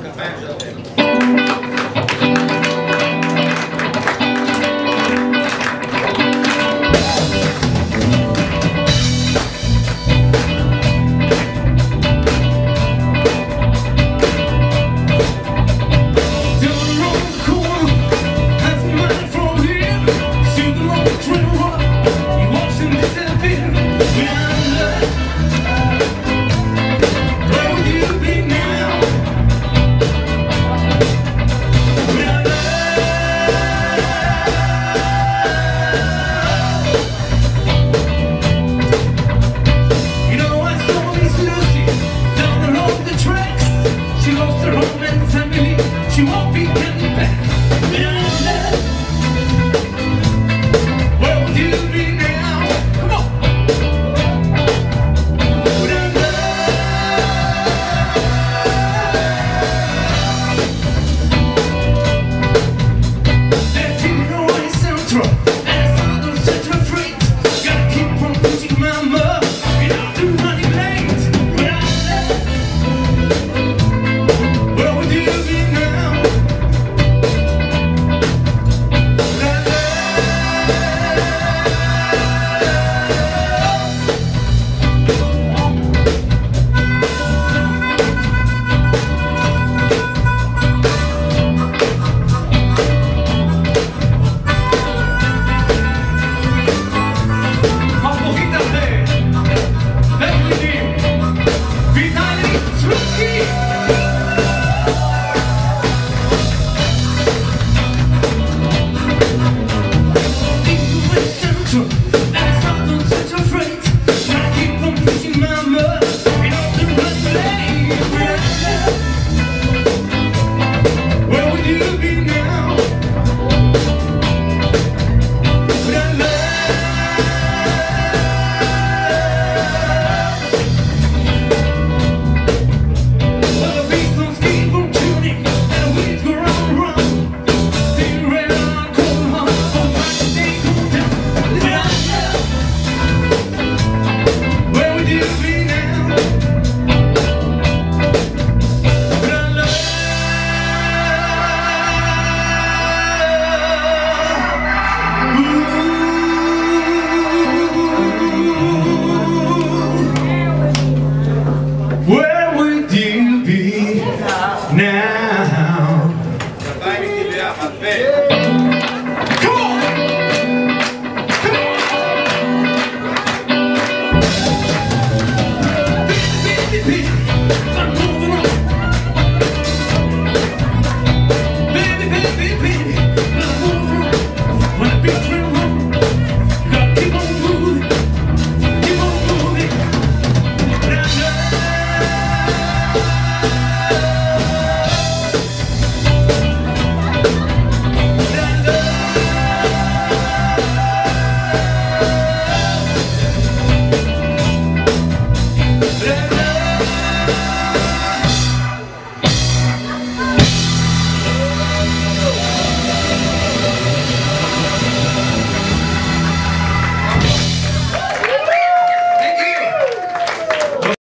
I'm Bye.